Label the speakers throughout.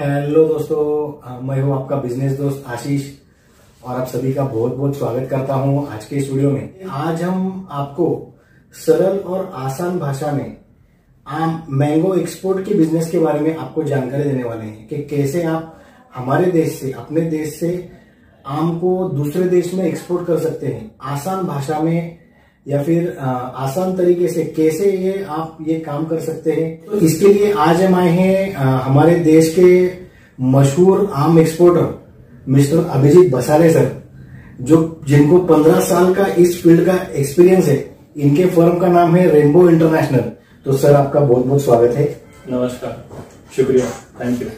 Speaker 1: Hello दोस्तों मैं हूँ आपका बिज़नेस दोस्त आशीष और आप सभी का बहुत बहुत स्वागत करता हूँ आज के इस वीडियो में। आज हम आपको सरल और आसान भाषा में आम मैंगो एक्सपोर्ट के बिज़नेस के बारे में आपको जानकारी देने वाले हैं कि कैसे आप हमारे देश से, अपने देश से आम को दूसरे देश में एक्सपोर्ट कर सकते हैं। आसान भाषा में या फिर आसान तरीके से कैसे ये आप ये काम कर सकते हैं? तो इसके लिए आज हम आए हैं हमारे देश के मशहूर आम एक्सपोर्टर मिस्टर अभिजीत बसाले सर जो जिनको 15 साल का इस फ़ील्ड का एक्सपीरियंस है। इनके फर्म का नाम है रेनबो इंटरनेशनल तो सर आपका बहुत बहुत स्वागत है।
Speaker 2: नमस्कार। शुक्रिया। थैंक यू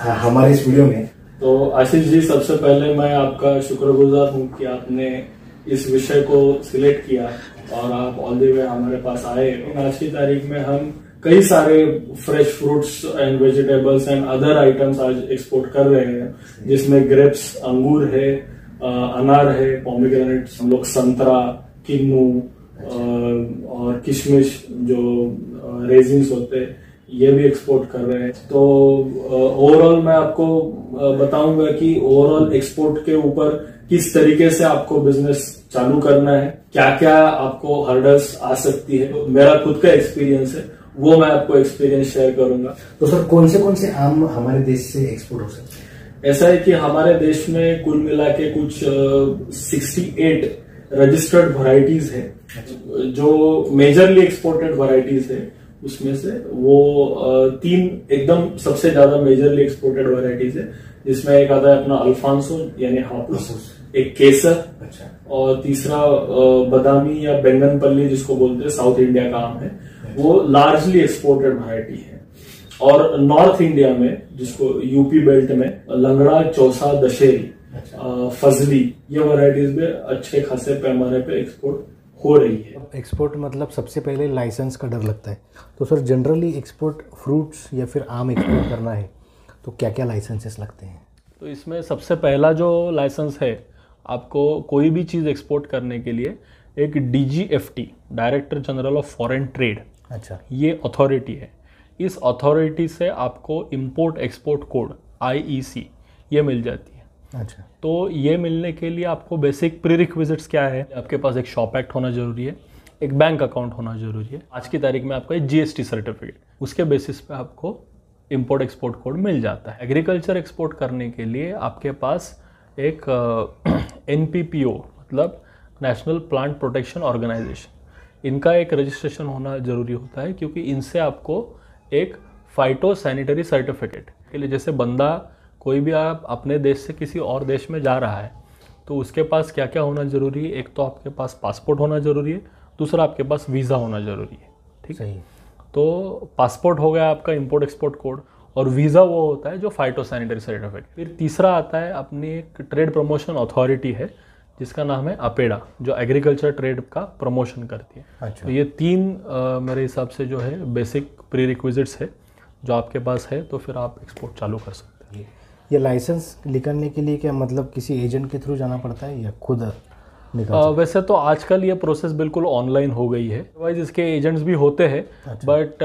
Speaker 1: हमारे इस वीडियो में।
Speaker 2: तो आशीष जी सबसे पहले मैं आपका शुक्रगुजार हूँ कि आपने इस विषय को सिलेक्ट किया और आप ऑल दी वे हमारे पास आए। आज की तारीख में हम कई सारे fresh fruits and vegetables and other items आज एक्सपोर्ट कर रहे हैं, जिसमें ग्रेप्स अंगूर है अनार है पॉमिग्रेनेट हम लोग संतरा, किन्नू और किशमिश जो रेजिंस होते हैं, ये भी एक्सपोर्ट कर रहे हैं। तो ओवरऑल मैं आपको बताऊँगा कि ओवरऑल एक्सपोर्ट के ऊपर किस तरीके से आपको बिज़नेस चालू करना है। क्या क्या आपको हर्डल्स आ सकती है? तो मेरा खुद का एक्सपीरियंस है। वो मैं आपको एक्सपीरियंस शेयर करूँगा।
Speaker 1: तो सर कौन से कौन से आम हमारे देश से एक्सपोर्ट हो सकते हैं?
Speaker 2: ऐसा है कि हमारे देश में कुल मिला के कुछ सिक्सटी एट रजिस्टर्ड वराइटीज है। जो मेजरली एक्सपोर्टेड वराइटीज है उसमें से वो तीन एकदम सबसे ज़्यादा मेजरली एक्सपोर्टेड वराइटीज है जिसमें एक आता है अपना अल्फांसो यानी हापुस। एक केसर अच्छा। और तीसरा बदामी या बैंगन पल्ली जिसको बोलते हैं साउथ इंडिया का आम है वो लार्जली एक्सपोर्टेड वरायटी है। और नॉर्थ इंडिया में जिसको यूपी बेल्ट में लंगड़ा चौसा दशहरी अच्छा। फजली ये वराइटीज में अच्छे खासे पैमाने पे एक्सपोर्ट हो रही है।
Speaker 1: एक्सपोर्ट मतलब सबसे पहले लाइसेंस का डर लगता है। तो सर जनरली एक्सपोर्ट फ्रूट्स या फिर आम एक्सपोर्ट करना है तो क्या क्या लाइसेंसेस लगते हैं?
Speaker 2: तो इसमें सबसे पहला जो लाइसेंस है आपको कोई भी चीज़ एक्सपोर्ट करने के लिए एक D G F T director general of foreign trade अच्छा। ये अथॉरिटी है। इस अथॉरिटी से आपको इम्पोर्ट एक्सपोर्ट कोड आईईसी ये मिल जाती है। अच्छा। तो ये मिलने के लिए आपको बेसिक प्री रिक्विजिट्स क्या है? आपके पास एक शॉप एक्ट होना ज़रूरी है एक बैंक अकाउंट होना ज़रूरी है। आज की तारीख में आपका एक जीएसटी सर्टिफिकेट उसके बेसिस पे आपको इम्पोर्ट एक्सपोर्ट कोड मिल जाता है। एग्रीकल्चर एक्सपोर्ट करने के लिए आपके पास एक एनपीपीओ मतलब नेशनल प्लांट प्रोटेक्शन ऑर्गेनाइजेशन इनका एक रजिस्ट्रेशन होना ज़रूरी होता है क्योंकि इनसे आपको एक फाइटो सैनिटरी सर्टिफिकेट के लिए जैसे बंदा कोई भी आप अपने देश से किसी और देश में जा रहा है तो उसके पास क्या क्या होना ज़रूरी है? एक तो आपके पास पासपोर्ट होना ज़रूरी है दूसरा आपके पास वीज़ा होना ज़रूरी है ठीक है? तो पासपोर्ट हो गया आपका इम्पोर्ट एक्सपोर्ट कोड और वीज़ा वो होता है जो फाइटो सैनिटरी सर्टिफिकेट फिर तीसरा आता है अपनी एक ट्रेड प्रमोशन अथॉरिटी है जिसका नाम है अपेडा जो एग्रीकल्चर ट्रेड का प्रमोशन करती है। अच्छा। तो ये तीन आ, मेरे हिसाब से जो है बेसिक प्री रिक्विजिट्स है जो आपके पास है तो फिर आप एक्सपोर्ट चालू कर सकते हैं।
Speaker 1: ये लाइसेंस निकलने के लिए क्या मतलब किसी एजेंट के थ्रू जाना पड़ता है या खुद
Speaker 2: आ, वैसे तो आजकल ये प्रोसेस बिल्कुल ऑनलाइन हो गई है। वाइज इसके एजेंट्स भी होते हैं अच्छा। बट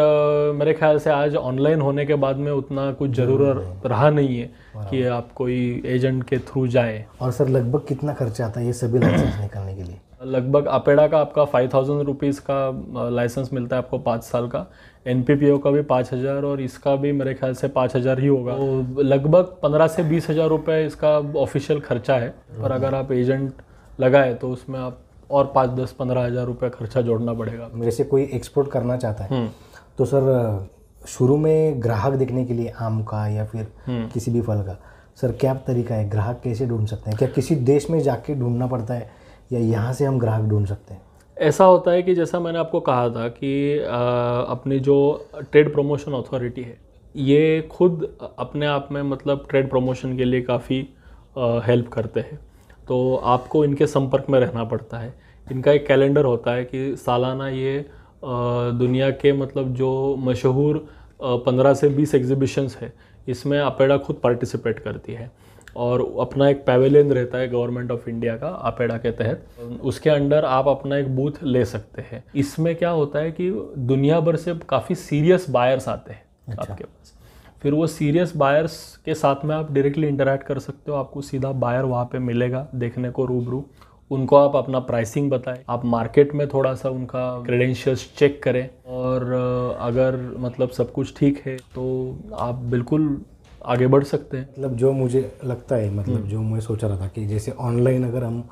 Speaker 2: मेरे ख्याल से आज ऑनलाइन होने के बाद में उतना कुछ ज़रूरत रहा नहीं है कि आप कोई एजेंट के थ्रू जाए।
Speaker 1: और सर लगभग कितना खर्चा आता है ये सभी लाइसेंस निकालने के लिए?
Speaker 2: लगभग अपेडा का आपका फाइव थाउज़ेंड रुपीज़ का लाइसेंस मिलता है आपको पाँच साल का। एनपीपीओ का भी पाँच हज़ार और इसका भी मेरे ख्याल से पाँच हज़ार ही होगा। तो लगभग पंद्रह से बीस हज़ार रुपये इसका ऑफिशियल खर्चा है। पर अगर आप एजेंट लगाए तो उसमें आप और पाँच दस पंद्रह हज़ार रुपये खर्चा जोड़ना पड़ेगा।
Speaker 1: मेरे से कोई एक्सपोर्ट करना चाहता है हम्म। तो सर शुरू में ग्राहक देखने के लिए आम का या फिर हम्म। किसी भी फल का सर क्या तरीका है? ग्राहक कैसे ढूंढ सकते हैं? क्या किसी देश में जाके ढूंढना पड़ता है या यहाँ से हम ग्राहक ढूंढ सकते हैं?
Speaker 2: ऐसा होता है कि जैसा मैंने आपको कहा था कि अपनी जो ट्रेड प्रमोशन अथॉरिटी है ये खुद अपने आप में मतलब ट्रेड प्रमोशन के लिए काफ़ी हेल्प करते हैं। तो आपको इनके संपर्क में रहना पड़ता है। इनका एक कैलेंडर होता है कि सालाना ये दुनिया के मतलब जो मशहूर पंद्रह से बीस एग्जीबिशंस है इसमें अपेडा खुद पार्टिसिपेट करती है। और अपना एक पैवेलियन रहता है गवर्नमेंट ऑफ़ इंडिया का अपेडा के तहत। उसके अंडर आप अपना एक बूथ ले सकते हैं। इसमें क्या होता है कि दुनिया भर से काफ़ी सीरियस बायर्स आते हैं अच्छा। आपके पास। फिर वो सीरियस बायर्स के साथ में आप डायरेक्टली इंटरेक्ट कर सकते हो आपको सीधा बायर वहाँ पे मिलेगा देखने को रूबरू उनको आप अपना प्राइसिंग बताएँ आप मार्केट में थोड़ा सा उनका क्रेडेंशियल्स चेक करें और अगर मतलब सब कुछ ठीक है तो आप बिल्कुल आगे बढ़ सकते हैं
Speaker 1: मतलब जो मुझे लगता है मतलब हम्म। जो मैं सोच रहा था कि जैसे ऑनलाइन अगर हम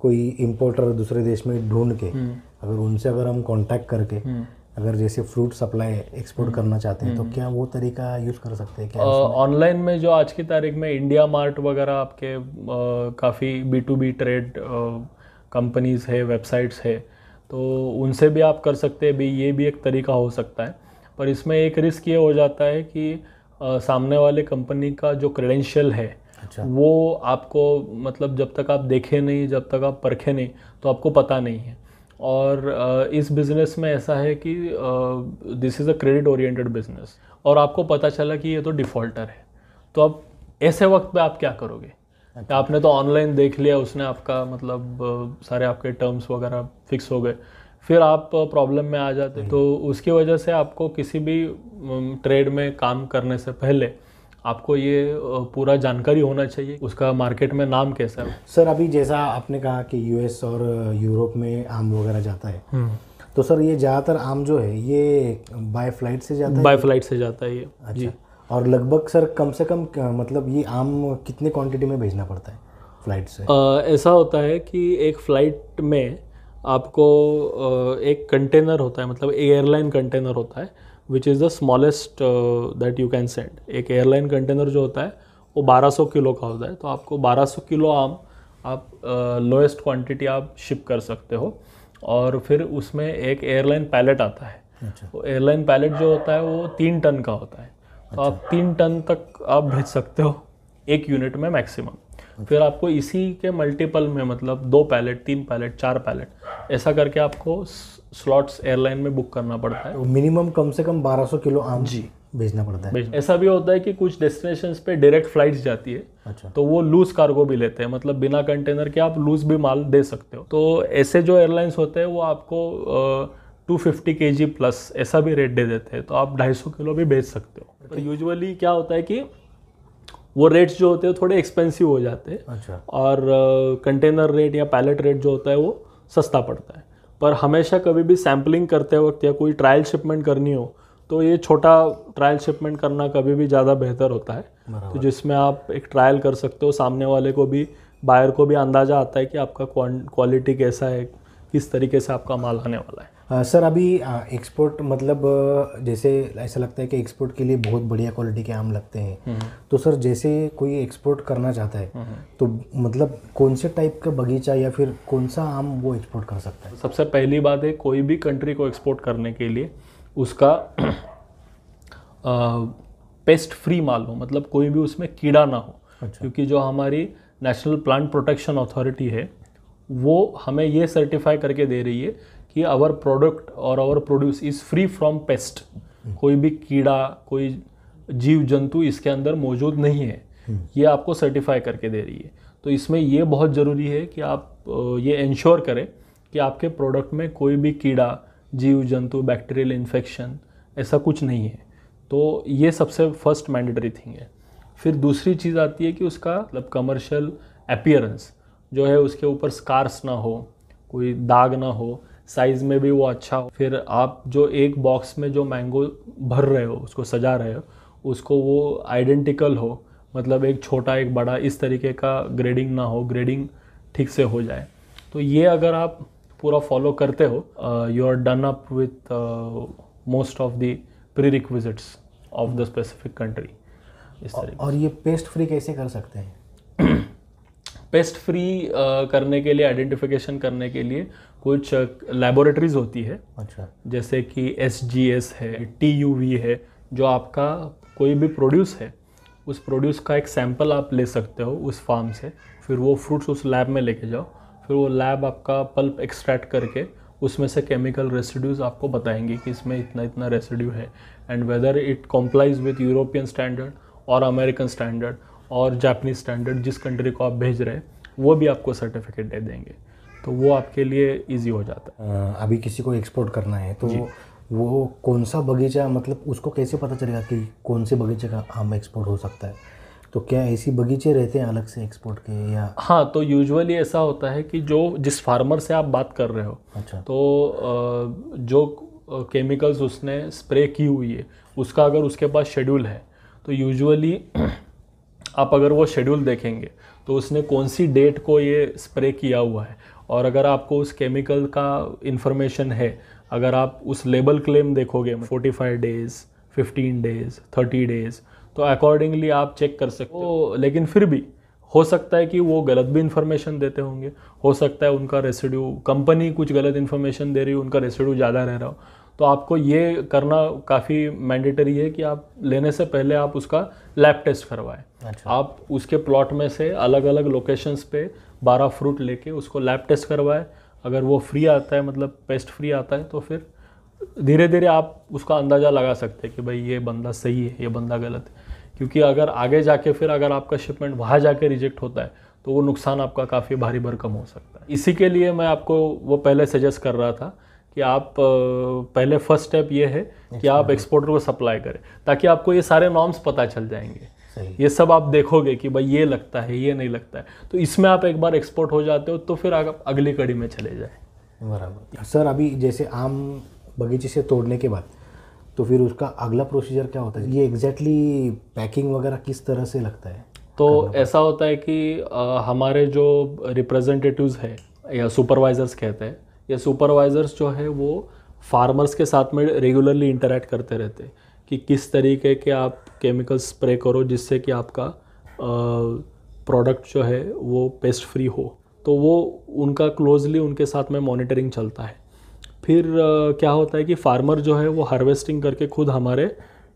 Speaker 1: कोई इम्पोर्टर दूसरे देश में ढूंढ के हम्म। अगर उनसे अगर हम कांटेक्ट करके हम्म। अगर जैसे फ्रूट सप्लाई एक्सपोर्ट करना चाहते हैं तो क्या वो तरीका यूज़ कर सकते हैं? क्या
Speaker 2: ऑनलाइन में जो आज की तारीख में इंडिया मार्ट वगैरह आपके काफ़ी B to B trade companies है वेबसाइट्स है तो उनसे भी आप कर सकते हैं। भी ये भी एक तरीका हो सकता है। पर इसमें एक रिस्क ये हो जाता है कि आ, सामने वाले कंपनी का जो क्रेडेंशियल है अच्छा। वो आपको मतलब जब तक आप देखें नहीं जब तक आप परखें नहीं तो आपको पता नहीं है। और इस बिज़नेस में ऐसा है कि this is a credit oriented business और आपको पता चला कि ये तो डिफ़ॉल्टर है। तो अब ऐसे वक्त पे आप क्या करोगे? अच्छा। आपने तो ऑनलाइन देख लिया उसने आपका मतलब सारे आपके टर्म्स वगैरह फिक्स हो गए। फिर आप प्रॉब्लम में आ जाते तो उसकी वजह से आपको किसी भी ट्रेड में काम करने से पहले आपको ये पूरा जानकारी होना चाहिए उसका मार्केट में नाम कैसा है?
Speaker 1: सर अभी जैसा आपने कहा कि यूएस और यूरोप में आम वगैरह जाता है। हम्म। तो सर ये ज़्यादातर आम जो है ये बाय फ़्लाइट से जाता है?
Speaker 2: बाय फ़्लाइट से जाता है ये।
Speaker 1: अच्छा। जी। और लगभग सर कम से कम मतलब ये आम कितने क्वांटिटी में भेजना पड़ता है फ़्लाइट से?
Speaker 2: आ, ऐसा होता है कि एक फ़्लाइट में आपको एक कंटेनर होता है मतलब एयरलाइन कंटेनर होता है। Which is the smallest that you can send एक एयरलाइन कंटेनर जो होता है वो 1200 किलो का होता है तो आपको 1200 किलो आम आप लोएस्ट uh, क्वांटिटी आप शिप कर सकते हो और फिर उसमें एक एयरलाइन पैलेट आता है अच्छा। वो एयरलाइन पैलेट जो होता है वो तीन टन का होता है तो आप अच्छा। तीन टन तक आप भेज सकते हो एक यूनिट में मैक्सिमम अच्छा। फिर आपको इसी के मल्टीपल में मतलब दो पैलेट तीन पैलेट चार पैलेट ऐसा करके आपको स्लॉट्स एयरलाइन में बुक करना पड़ता है।
Speaker 1: मिनिमम कम से कम 1200 किलो आम जी। भेजना पड़ता है।
Speaker 2: ऐसा भी होता है कि कुछ डेस्टिनेशन पे डायरेक्ट फ्लाइट्स जाती है अच्छा। तो वो लूज कार्गो भी लेते हैं। मतलब बिना कंटेनर के आप लूज भी माल दे सकते हो। तो ऐसे जो एयरलाइंस होते हैं वो आपको टू फिफ्टी के जी प्लस ऐसा भी रेट दे देते हैं। तो आप ढाई सौ किलो भी भेज सकते हो। तो यूजुअली क्या होता है कि वो रेट्स जो होते हैं थोड़े एक्सपेंसिव हो जाते हैं। अच्छा। और कंटेनर रेट या पैलेट रेट जो होता है वो सस्ता पड़ता है। पर हमेशा कभी भी सैम्पलिंग करते वक्त या कोई ट्रायल शिपमेंट करनी हो तो ये छोटा ट्रायल शिपमेंट करना कभी भी ज़्यादा बेहतर होता है। तो जिसमें आप एक ट्रायल कर सकते हो सामने वाले को भी बायर को भी अंदाज़ा आता है कि आपका क्वालिटी कैसा है किस तरीके से आपका माल आने वाला है।
Speaker 1: आ, सर अभी एक्सपोर्ट मतलब जैसे ऐसा लगता है कि एक्सपोर्ट के लिए बहुत बढ़िया क्वालिटी के आम लगते हैं हम्म। तो सर जैसे कोई एक्सपोर्ट करना चाहता है हम्म। तो मतलब कौन से टाइप का बगीचा या फिर कौन सा आम वो एक्सपोर्ट कर सकता है
Speaker 2: सबसे पहली बात है कोई भी कंट्री को एक्सपोर्ट करने के लिए उसका पेस्ट फ्री माल हो मतलब कोई भी उसमें कीड़ा ना हो अच्छा। क्योंकि जो हमारी नेशनल प्लांट प्रोटेक्शन अथॉरिटी है वो हमें ये सर्टिफाई करके दे रही है कि आवर प्रोडक्ट और our produce is free from pest कोई भी कीड़ा, कोई जीव जंतु इसके अंदर मौजूद नहीं है। ये आपको सर्टिफाई करके दे रही है। तो इसमें ये बहुत ज़रूरी है कि आप ये इंश्योर करें कि आपके प्रोडक्ट में कोई भी कीड़ा जीव जंतु बैक्टीरियल इन्फेक्शन ऐसा कुछ नहीं है। तो ये सबसे फ़र्स्ट मैंडेटरी थिंग है। फिर दूसरी चीज़ आती है कि उसका मतलब कमर्शियल अपियरेंस जो है उसके ऊपर स्कार्स ना हो, कोई दाग ना हो। साइज़ में भी वो अच्छा हो। फिर आप जो एक बॉक्स में जो मैंगो भर रहे हो उसको सजा रहे हो उसको वो आइडेंटिकल हो मतलब एक छोटा एक बड़ा इस तरीके का ग्रेडिंग ना हो ग्रेडिंग ठीक से हो जाए। तो ये अगर आप पूरा फॉलो करते हो you are done up with most of the prerequisites of the specific country
Speaker 1: इस तरीके और ये पेस्ट फ्री कैसे कर सकते हैं?
Speaker 2: पेस्ट फ्री करने के लिए आइडेंटिफिकेशन करने के लिए कुछ लेबोरेटरीज होती है। अच्छा। जैसे कि एस जी एस है टी यू वी है जो आपका कोई भी प्रोड्यूस है उस प्रोड्यूस का एक सैंपल आप ले सकते हो उस फार्म से। फिर वो फ्रूट्स उस लैब में लेके जाओ। फिर वो लैब आपका पल्प एक्सट्रैक्ट करके उसमें से केमिकल रेसिड्यूज आपको बताएँगे कि इसमें इतना इतना रेसिड्यू है and whether it complies with European standard और अमेरिकन स्टैंडर्ड और जापनीज स्टैंडर्ड जिस कंट्री को आप भेज रहे हैं वो भी आपको सर्टिफिकेट दे देंगे। तो वो आपके लिए ईजी हो जाता
Speaker 1: है। अभी किसी को एक्सपोर्ट करना है तो वो कौन सा बगीचा मतलब उसको कैसे पता चलेगा कि कौन से बगीचे का आम एक्सपोर्ट हो सकता है? तो क्या ऐसी बगीचे रहते हैं अलग से एक्सपोर्ट के या?
Speaker 2: हाँ तो यूजुअली ऐसा होता है कि जो जिस फार्मर से आप बात कर रहे हो
Speaker 1: अच्छा।
Speaker 2: तो जो केमिकल्स उसने स्प्रे की हुई है उसका अगर उसके पास शेड्यूल है तो यूजुअली आप अगर वो शेड्यूल देखेंगे तो उसने कौन सी डेट को ये स्प्रे किया हुआ है और अगर आपको उस केमिकल का इन्फॉर्मेशन है अगर आप उस लेबल क्लेम देखोगे 45 डेज़ 15 डेज़ 30 डेज़ तो अकॉर्डिंगली आप चेक कर सकते हो। लेकिन फिर भी हो सकता है कि वो गलत भी इन्फॉर्मेशन देते होंगे हो सकता है उनका रेसिड्यू कंपनी कुछ गलत इन्फॉर्मेशन दे रही हो उनका रेसिड्यू ज़्यादा रह रहा हो। तो आपको ये करना काफ़ी मैंडेटरी है कि आप लेने से पहले आप उसका लैब टेस्ट करवाएँ। अच्छा। आप उसके प्लॉट में से अलग अलग लोकेशंस पे 12 फ्रूट लेके उसको लैब टेस्ट करवाए। अगर वो फ्री आता है मतलब पेस्ट फ्री आता है तो फिर धीरे धीरे आप उसका अंदाज़ा लगा सकते हैं कि भाई ये बंदा सही है ये बंदा गलत है। क्योंकि अगर आगे जाके फिर अगर आपका शिपमेंट वहाँ जाके रिजेक्ट होता है तो वो नुकसान आपका काफ़ी भारी भरकम हो सकता है। इसी के लिए मैं आपको वो पहले सजेस्ट कर रहा था कि आप पहले फ़र्स्ट स्टेप ये है कि आप एक्सपोर्टर को सप्लाई करें ताकि आपको ये सारे नॉर्म्स पता चल जाएँगे। ये सब आप देखोगे कि भाई ये लगता है ये नहीं लगता है। तो इसमें आप एक बार एक्सपोर्ट हो जाते हो तो फिर आप अगली कड़ी में चले जाए।
Speaker 1: बराबर। सर अभी जैसे आम बगीचे से तोड़ने के बाद तो फिर उसका अगला प्रोसीजर क्या होता है? ये एग्जैक्टली पैकिंग वगैरह किस तरह से लगता है?
Speaker 2: तो ऐसा होता है कि आ, हमारे जो रिप्रेजेंटेटिव्स है या सुपरवाइजर्स कहते हैं या सुपरवाइजर्स जो है वो फार्मर्स के साथ में रेगुलरली इंटरेक्ट करते रहते हैं। कि किस तरीके के आप केमिकल स्प्रे करो जिससे कि आपका प्रोडक्ट जो है वो पेस्ट फ्री हो। तो वो उनका क्लोजली उनके साथ में मॉनिटरिंग चलता है। फिर क्या होता है कि फार्मर जो है वो हार्वेस्टिंग करके खुद हमारे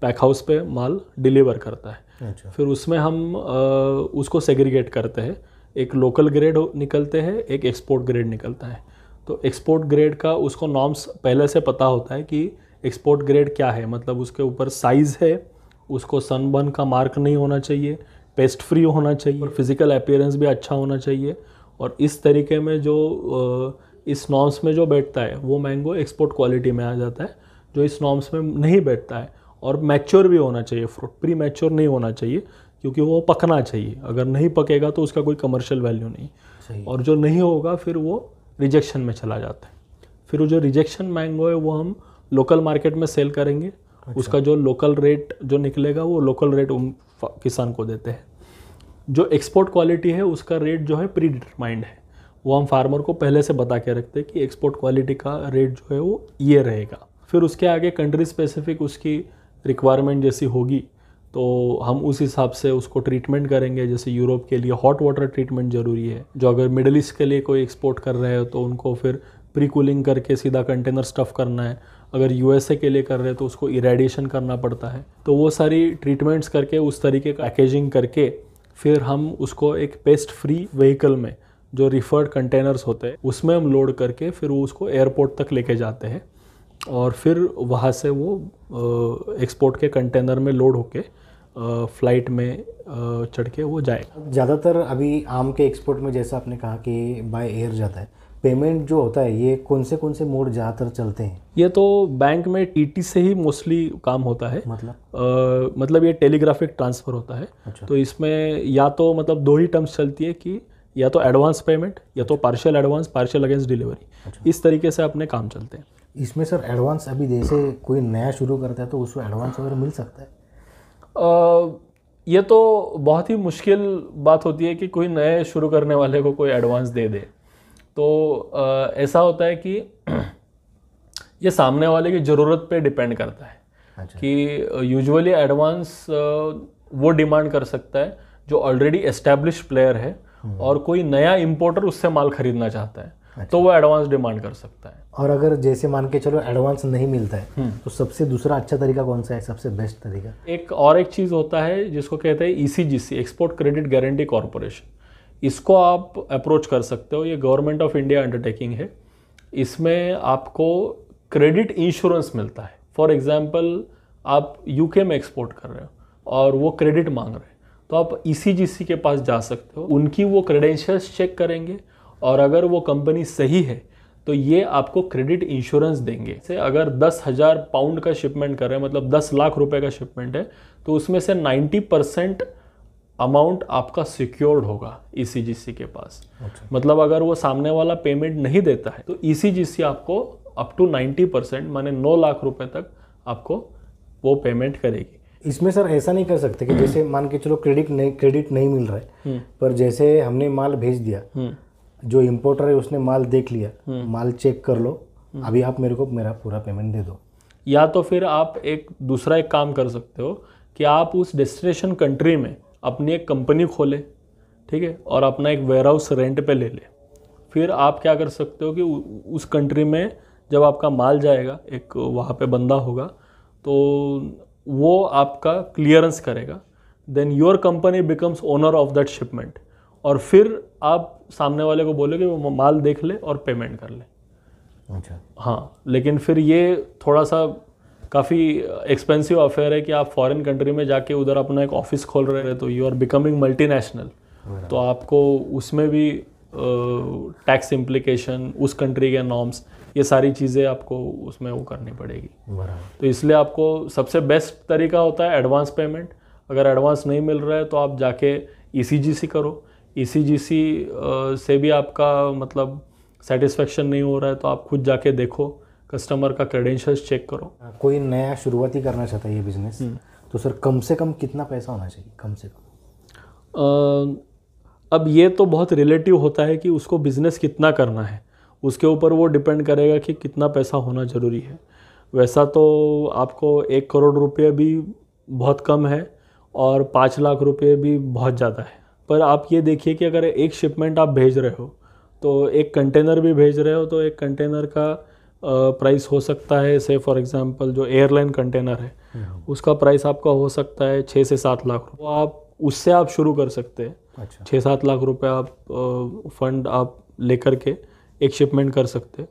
Speaker 2: पैक हाउस पे माल डिलीवर करता है। अच्छा। फिर उसमें हम उसको सेग्रीगेट करते हैं। एक लोकल ग्रेड निकलते हैं एक एक्सपोर्ट ग्रेड निकलता है। तो एक्सपोर्ट ग्रेड का उसको नॉर्म्स पहले से पता होता है कि एक्सपोर्ट ग्रेड क्या है? मतलब उसके ऊपर साइज़ है उसको सनबर्न का मार्क नहीं होना चाहिए पेस्ट फ्री होना चाहिए और फ़िज़िकल अपियरेंस भी अच्छा होना चाहिए। और इस तरीके में जो इस नॉर्म्स में जो बैठता है वो मैंगो एक्सपोर्ट क्वालिटी में आ जाता है। जो इस नॉर्म्स में नहीं बैठता है और मैच्योर भी होना चाहिए फ्रूट प्री मैच्योर नहीं होना चाहिए क्योंकि वो पकना चाहिए। अगर नहीं पकेगा तो उसका कोई कमर्शियल वैल्यू नहीं। और जो नहीं होगा फिर वो रिजेक्शन में चला जाता है। फिर वो जो रिजेक्शन मैंगो है वो हम लोकल मार्केट में सेल करेंगे अच्छा। उसका जो लोकल रेट जो निकलेगा वो लोकल रेट उन किसान को देते हैं। जो एक्सपोर्ट क्वालिटी है उसका रेट जो है प्री डिटरमाइंड है। वो हम फार्मर को पहले से बता के रखते हैं कि एक्सपोर्ट क्वालिटी का रेट जो है वो ये रहेगा। फिर उसके आगे कंट्री स्पेसिफिक उसकी रिक्वायरमेंट जैसी होगी तो हम उस हिसाब से उसको ट्रीटमेंट करेंगे। जैसे यूरोप के लिए हॉट वाटर ट्रीटमेंट ज़रूरी है। जो अगर मिडल ईस्ट के लिए कोई एक्सपोर्ट कर रहे हो तो उनको फिर प्री कूलिंग करके सीधा कंटेनर स्टफ़ करना है। अगर यूएसए के लिए कर रहे हैं तो उसको इरेडिएशन करना पड़ता है। तो वो सारी ट्रीटमेंट्स करके, उस तरीके का पैकेजिंग करके फिर हम उसको एक पेस्ट फ्री व्हीकल में जो रिफर्ड कंटेनर्स होते हैं, उसमें हम लोड करके फिर वो उसको एयरपोर्ट तक लेके जाते हैं। और फिर वहाँ से वो एक्सपोर्ट के कंटेनर में लोड होके फ़्लाइट में चढ़ के वो जाएगा।
Speaker 1: ज़्यादातर अभी आम के एक्सपोर्ट में जैसा आपने कहा कि बाय एयर जाता है पेमेंट जो होता है ये कौन से कौन से मोड ज़्यादातर चलते हैं?
Speaker 2: ये तो बैंक में टीटी से ही मोस्टली काम होता है।
Speaker 1: मतलब?
Speaker 2: आ, मतलब ये टेलीग्राफिक ट्रांसफ़र होता है। अच्छा। तो इसमें या तो मतलब दो ही टर्म्स चलती है कि या तो एडवांस पेमेंट या तो partial advance partial against delivery इस तरीके से अपने काम चलते हैं।
Speaker 1: इसमें सर एडवांस अभी जैसे कोई नया शुरू करता है तो उसको एडवांस वगैरह मिल सकता है?
Speaker 2: आ, ये तो बहुत ही मुश्किल बात होती है कि कोई नए शुरू करने वाले को कोई एडवांस दे दे। तो ऐसा होता है कि ये सामने वाले की ज़रूरत पे डिपेंड करता है अच्छा। कि यूजुअली एडवांस वो डिमांड कर सकता है जो ऑलरेडी एस्टेब्लिश प्लेयर है हम्म। और कोई नया इम्पोर्टर उससे माल खरीदना चाहता है अच्छा। तो वो एडवांस डिमांड कर सकता है
Speaker 1: और अगर जैसे मान के चलो एडवांस नहीं मिलता है हम्म। तो सबसे दूसरा अच्छा तरीका कौन सा है सबसे बेस्ट तरीका
Speaker 2: एक और एक चीज़ होता है जिसको कहते हैं ECGC export credit guarantee corporation इसको आप अप्रोच कर सकते हो। ये गवर्नमेंट ऑफ़ इंडिया अंडरटेकिंग है। इसमें आपको क्रेडिट इंश्योरेंस मिलता है। फॉर एग्ज़ाम्पल आप यूके में एक्सपोर्ट कर रहे हो और वो क्रेडिट मांग रहे हैं। तो आप ई e के पास जा सकते हो। उनकी वो क्रेडेंशियल्स चेक करेंगे और अगर वो कंपनी सही है तो ये आपको क्रेडिट इंश्योरेंस देंगे। से अगर दस हज़ार पाउंड का शिपमेंट कर रहे हैं मतलब दस लाख रुपए का शिपमेंट है तो उसमें से नाइन्टी परसेंट अमाउंट आपका सिक्योर्ड होगा ई e के पास अच्छा। मतलब अगर वो सामने वाला पेमेंट नहीं देता है तो ई e आपको अप टू नाइन्टी परसेंट माने नौ लाख रुपए तक आपको वो पेमेंट करेगी
Speaker 1: इसमें सर ऐसा नहीं कर सकते कि जैसे मान के चलो क्रेडिट नहीं क्रेडिट नहीं मिल रहा है हम्म। पर जैसे हमने माल भेज दिया हम्म। जो इम्पोर्टर है उसने माल देख लिया हम्म। माल चेक कर लो अभी आप मेरे को मेरा पूरा पेमेंट दे दो
Speaker 2: या तो फिर आप एक दूसरा एक काम कर सकते हो कि आप उस डेस्टिनेशन कंट्री में अपनी एक कंपनी खोले ठीक है और अपना एक वेयर हाउस रेंट पे ले ले। फिर आप क्या कर सकते हो कि उस कंट्री में जब आपका माल जाएगा एक वहाँ पे बंदा होगा तो वो आपका क्लियरेंस करेगा। Then your company becomes owner of that shipment और फिर आप सामने वाले को बोले कि वो माल देख ले और पेमेंट कर ले। अच्छा। हाँ लेकिन फिर ये थोड़ा सा काफ़ी एक्सपेंसिव अफेयर है कि आप फॉरेन कंट्री में जाके उधर अपना एक ऑफ़िस खोल रहे हैं तो यू आर बिकमिंग मल्टीनेशनल तो आपको उसमें भी टैक्स इम्प्लीकेशन उस कंट्री के नॉर्म्स ये सारी चीज़ें आपको उसमें वो करनी पड़ेगी। तो इसलिए आपको सबसे बेस्ट तरीका होता है एडवांस पेमेंट अगर एडवांस नहीं मिल रहा है तो आप जाके ई e करो ई e से भी आपका मतलब सेटिस्फेक्शन नहीं हो रहा है तो आप खुद जाके देखो। कस्टमर का क्रेडेंशियल्स चेक करो।
Speaker 1: कोई नया शुरुआती करना चाहता है ये बिज़नेस हम्म। तो सर कम से कम कितना पैसा होना चाहिए? कम से कम।
Speaker 2: अब ये तो बहुत रिलेटिव होता है कि उसको बिज़नेस कितना करना है। उसके ऊपर वो डिपेंड करेगा कि कितना पैसा होना ज़रूरी है। वैसा तो आपको एक करोड़ रुपये भी बहुत कम है और पाँच लाख रुपये भी बहुत ज़्यादा है। पर आप ये देखिए कि अगर एक शिपमेंट आप भेज रहे हो तो एक कंटेनर भी भेज रहे हो तो एक कंटेनर का प्राइस हो सकता है से फॉर एग्जांपल जो एयरलाइन कंटेनर है हम्म। उसका प्राइस आपका हो सकता है छः से सात लाख रुपये आप उससे आप शुरू कर सकते हैं। अच्छा। छः सात लाख रुपये आप फंड आप लेकर के एक शिपमेंट कर सकते हैं।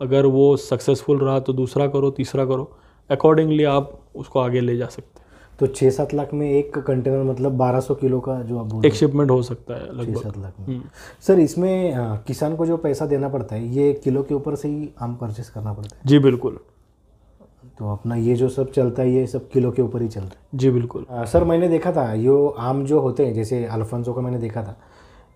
Speaker 2: अगर वो सक्सेसफुल रहा तो दूसरा करो तीसरा करो। अकॉर्डिंगली आप उसको आगे ले जा सकते हैं।
Speaker 1: तो छः सात लाख में एक कंटेनर मतलब बारह सौ किलो का जो आप
Speaker 2: एक शिपमेंट हो। सकता है
Speaker 1: लगभग। छः सात लाख में। हम्म। सर इसमें आ, किसान को जो पैसा देना पड़ता है ये किलो के ऊपर से ही आम परचेस करना पड़ता है?
Speaker 2: जी बिल्कुल।
Speaker 1: तो अपना ये जो सब चलता है ये सब किलो के ऊपर ही चलता है।
Speaker 2: जी बिल्कुल।
Speaker 1: आ, सर मैंने देखा था यो आम जो होते हैं जैसे अल्फांसो का मैंने देखा था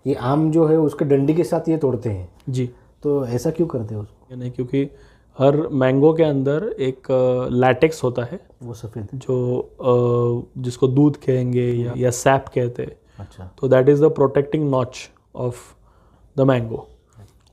Speaker 1: ये आम जो है उसके डंडी के साथ ये तोड़ते हैं।
Speaker 2: जी।
Speaker 1: तो ऐसा क्यों करते हैं उसको?
Speaker 2: नहीं क्योंकि हर मैंगो के अंदर एक लैटेक्स होता है।
Speaker 1: वो सफ़ेद
Speaker 2: जो जिसको दूध कहेंगे या या सैप कहते हैं। अच्छा। तो that is the protecting notch of the mango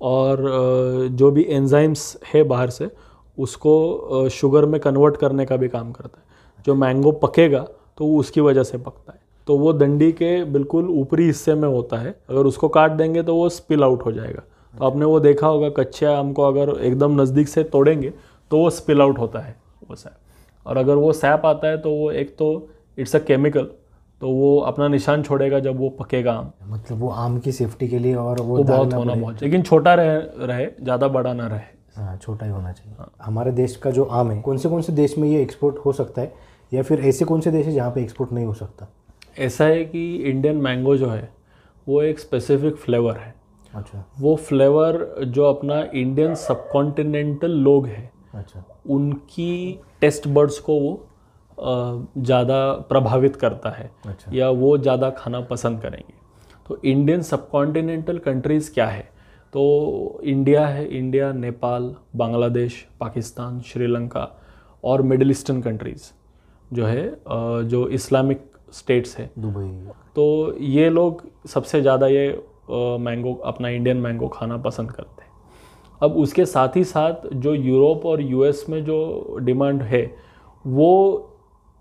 Speaker 2: और जो भी एंजाइम्स है बाहर से उसको शुगर में कन्वर्ट करने का भी काम करता है। जो मैंगो पकेगा तो वो उसकी वजह से पकता है। तो वो दंडी के बिल्कुल ऊपरी हिस्से में होता है। अगर उसको काट देंगे तो वो स्पिल आउट हो जाएगा। तो आपने वो देखा होगा कच्चे आम को अगर एकदम नज़दीक से तोड़ेंगे तो वो स्पिल आउट होता है वो सैप और अगर वो सैप आता है तो वो एक तो इट्स अ केमिकल तो वो अपना निशान छोड़ेगा जब वो पकेगा आम।
Speaker 1: मतलब वो आम की सेफ्टी के लिए और वो,
Speaker 2: वो बहुत होना बहुत लेकिन छोटा रहे रहे ज़्यादा बड़ा ना रहे।
Speaker 1: हाँ छोटा ही होना चाहिए। हाँ। हमारे देश का जो आम है कौन से कौन से देश में ये एक्सपोर्ट हो सकता है या फिर ऐसे कौन से देश है जहाँ पे एक्सपोर्ट नहीं हो सकता?
Speaker 2: ऐसा है कि इंडियन मैंगो जो है वो एक स्पेसिफिक फ्लेवर है। अच्छा। वो फ्लेवर जो अपना इंडियन सबकॉन्टिनेंटल लोग हैं अच्छा। उनकी टेस्ट बर्ड्स को वो ज़्यादा प्रभावित करता है अच्छा। या वो ज़्यादा खाना पसंद करेंगे। तो इंडियन सबकॉन्टिनेंटल कंट्रीज़ क्या है? तो इंडिया है इंडिया नेपाल बांग्लादेश पाकिस्तान श्रीलंका और मिडिल ईस्टर्न कंट्रीज़ जो है जो इस्लामिक स्टेट्स है।
Speaker 1: दुबई।
Speaker 2: तो ये लोग सबसे ज़्यादा ये मैंगो अपना इंडियन मैंगो खाना पसंद करते हैं। अब उसके साथ ही साथ जो यूरोप और यूएस में जो डिमांड है वो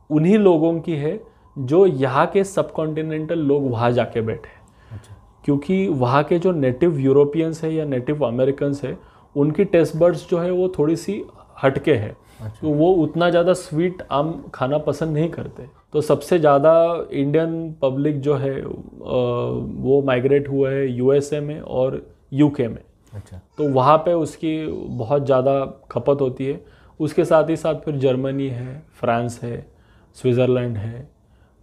Speaker 2: उन्हीं लोगों की है जो यहाँ के सब कॉन्टिनेंटल लोग वहाँ जाके बैठे अच्छा। क्योंकि वहाँ के जो नेटिव यूरोपियंस है या नेटिव अमेरिकन्स है उनकी टेस्ट बर्ड्स जो है वो थोड़ी सी हटके है। अच्छा। तो वो उतना ज़्यादा स्वीट आम खाना पसंद नहीं करते। तो सबसे ज़्यादा इंडियन पब्लिक जो है वो माइग्रेट हुआ है यूएसए में और यूके में। अच्छा। तो वहाँ पे उसकी बहुत ज़्यादा खपत होती है। उसके साथ ही साथ फिर जर्मनी है फ्रांस है स्विट्ज़रलैंड है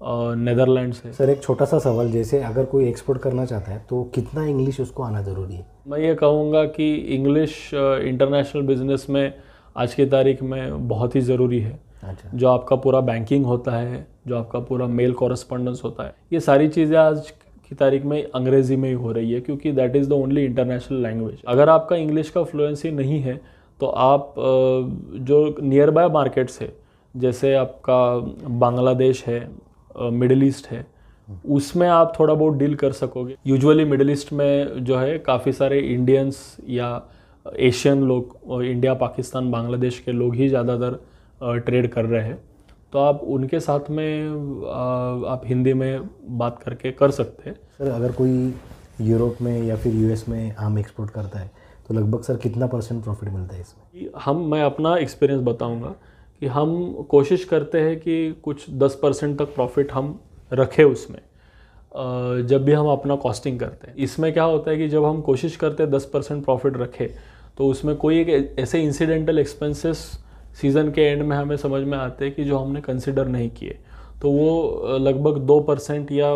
Speaker 2: नेदरलैंड से
Speaker 1: सर एक छोटा सा सवाल जैसे अगर कोई एक्सपोर्ट करना चाहता है तो कितना इंग्लिश उसको आना ज़रूरी है?
Speaker 2: मैं ये कहूँगा कि इंग्लिश इंटरनेशनल बिज़नेस में आज की तारीख में बहुत ही ज़रूरी है। अच्छा। जो आपका पूरा बैंकिंग होता है जो आपका पूरा मेल कॉरेस्पॉन्डेंस होता है ये सारी चीज़ें आज की तारीख में अंग्रेज़ी में ही हो रही है क्योंकि that is the only international language अगर आपका इंग्लिश का फ्लुएंसी नहीं है तो आप जो नियर बाय मार्केट्स है जैसे आपका बांग्लादेश है मिडल ईस्ट है उसमें आप थोड़ा बहुत डील कर सकोगे। यूजुअली मिडल ईस्ट में जो है काफ़ी सारे इंडियंस या एशियन लोग इंडिया पाकिस्तान बांग्लादेश के लोग ही ज़्यादातर ट्रेड कर रहे हैं। तो आप उनके साथ में आप हिंदी में बात करके कर सकते हैं।
Speaker 1: सर अगर कोई यूरोप में या फिर यूएस में आम एक्सपोर्ट करता है तो लगभग सर कितना परसेंट प्रॉफिट मिलता है इसमें?
Speaker 2: हम मैं अपना एक्सपीरियंस बताऊँगा कि हम कोशिश करते हैं कि कुछ 10 परसेंट तक प्रॉफिट हम रखें उसमें। जब भी हम अपना कॉस्टिंग करते हैं। इसमें क्या होता है कि जब हम कोशिश करते हैं दस परसेंट प्रॉफिट रखें तो उसमें कोई एक ऐसे इंसिडेंटल एक्सपेंसेस सीज़न के एंड में हमें समझ में आते हैं कि जो हमने कंसिडर नहीं किए। तो वो लगभग दो परसेंट या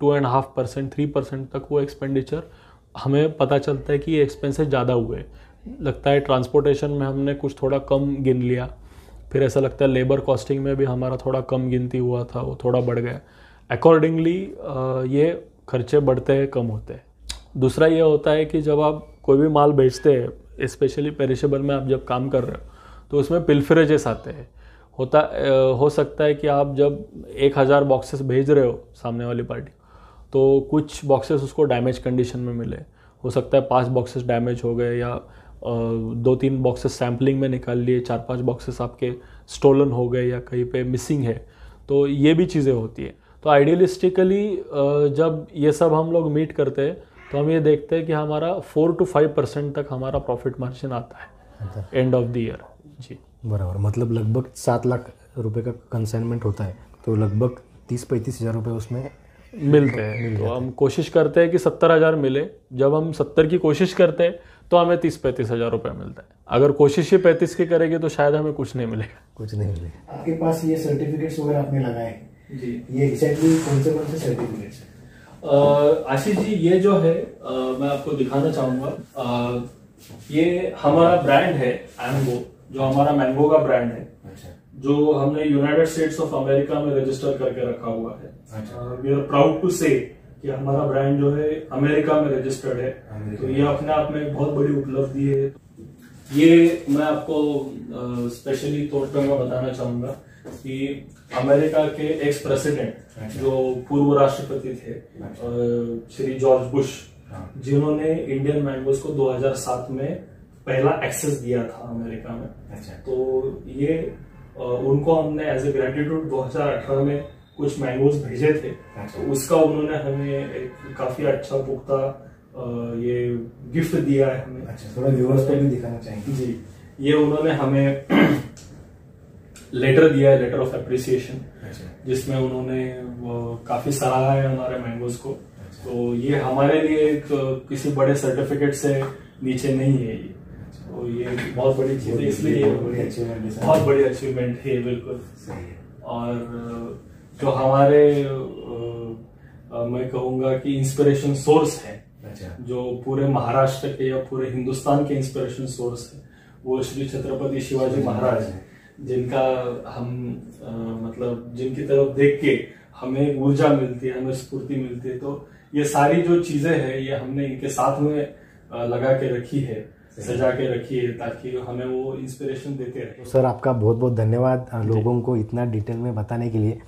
Speaker 2: two and half percent three percent तक वो एक्सपेंडिचर हमें पता चलता है कि ये एक्सपेंसेस ज़्यादा हुए लगता है ट्रांसपोर्टेशन में हमने कुछ थोड़ा कम गिन लिया। फिर ऐसा लगता है लेबर कॉस्टिंग में भी हमारा थोड़ा कम गिनती हुआ था, वो थोड़ा बढ़ गया। अकॉर्डिंगली ये खर्चे बढ़ते हैं, कम होते हैं। दूसरा ये होता है कि जब आप कोई भी माल बेचते हैं स्पेशली पेरिशेबल में आप जब काम कर रहे हो तो उसमें पिल्फरेजेस आते हैं। होता हो सकता है कि आप जब एक हज़ार बॉक्सेस भेज रहे हो सामने वाली पार्टी तो कुछ बॉक्सेस उसको डैमेज कंडीशन में मिले। हो सकता है पाँच बॉक्सेस डैमेज हो गए या दो तीन बॉक्सेस सैम्पलिंग में निकाल लिए, चार पाँच बॉक्सेस आपके स्टोलन हो गए या कहीं पे मिसिंग है तो ये भी चीज़ें होती है। तो आइडियलिस्टिकली जब ये सब हम लोग मीट करते हैं तो हम ये देखते हैं कि हमारा फोर टू फाइव परसेंट तक हमारा प्रॉफिट मार्जिन आता है एंड ऑफ़ द ईयर जी।
Speaker 1: बराबर। मतलब लगभग सात लाख रुपए का कंसाइनमेंट होता है तो लगभग तीस पैंतीस हज़ार रुपये उसमें
Speaker 2: मिलते हैं। मिल तो हम कोशिश करते हैं कि सत्तर हज़ार मिले। जब हम सत्तर की कोशिश करते हैं तो हमें तीस पैंतीस हज़ार रुपये मिलता है। अगर कोशिश ही पैंतीस की करेगी तो शायद हमें कुछ नहीं मिलेगा।
Speaker 1: कुछ नहीं मिलेगा। आपके पास ये सर्टिफिकेट्स वगैरह आपने लगाए? जी। ये एग्जैक्टली कौन से कौन से सर्टिफिकेट्स
Speaker 2: आशीष जी ये जो है आ, मैं आपको दिखाना चाहूँगा। ये हमारा ब्रांड है एम्बो जो हमारा मैंगो का ब्रांड है अच्छा। जो हमने यूनाइटेड स्टेट्स ऑफ़ अमेरिका में रजिस्टर करके रखा हुआ है। वी आर प्राउड टू से कि हमारा ब्रांड जो है अमेरिका में रजिस्टर्ड है। तो ये अपने आप में एक बहुत बड़ी उपलब्धि है। ये मैं आपको स्पेशली तौर पर मैं बताना चाहूँगा। कि अमेरिका के एक्स प्रेसिडेंट अच्छा। जो पूर्व राष्ट्रपति थे अच्छा। श्री जॉर्ज बुश हाँ। जिन्होंने इंडियन मैंगोज को 2007 में पहला एक्सेस दिया था अमेरिका में अच्छा तो ये उनको हमने एज ए ग्रेटिट्यूड 2018 में कुछ मैंगोज भेजे थे। तो उसका उन्होंने हमें एक काफ़ी अच्छा पुख्ता ये गिफ्ट दिया है हमें
Speaker 1: अच्छा थोड़ा व्यूअर्स को भी दिखाना चाहेंगे
Speaker 2: जी ये उन्होंने हमें लेटर दिया है लेटर ऑफ़ अप्रिसिएशन जिसमें उन्होंने काफ़ी सराहा है हमारे मैंगोज को। अच्छा। तो ये हमारे लिए एक किसी बड़े सर्टिफिकेट से नीचे नहीं है ये। तो ये बहुत बड़ी चीज़ है इसलिए बहुत बड़ी अचीवमेंट है। बिल्कुल। और जो हमारे मैं कहूँगा कि इंस्पिरेशन सोर्स है अच्छा। जो पूरे महाराष्ट्र के या पूरे हिंदुस्तान के इंस्पिरेशन सोर्स है वो श्री छत्रपति शिवाजी महाराज है। जिनका हम आ, मतलब जिनकी तरफ़ देख के हमें ऊर्जा मिलती है हमें स्फूर्ति मिलती है तो ये सारी जो चीज़ें हैं ये हमने इनके साथ में लगा के रखी है सजा के रखी है ताकि हमें वो इंस्पिरेशन देते रहे।
Speaker 1: सर आपका बहुत बहुत धन्यवाद लोगों को इतना डिटेल में बताने के लिए।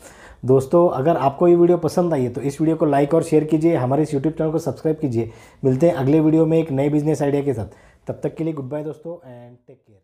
Speaker 1: दोस्तों अगर आपको ये वीडियो पसंद आई है तो इस वीडियो को लाइक और शेयर कीजिए हमारे इस यूट्यूब चैनल को सब्सक्राइब कीजिए। मिलते हैं अगले वीडियो में एक नए बिज़नेस आइडिया के साथ। तब तक के लिए गुड बाय दोस्तों एंड टेक केयर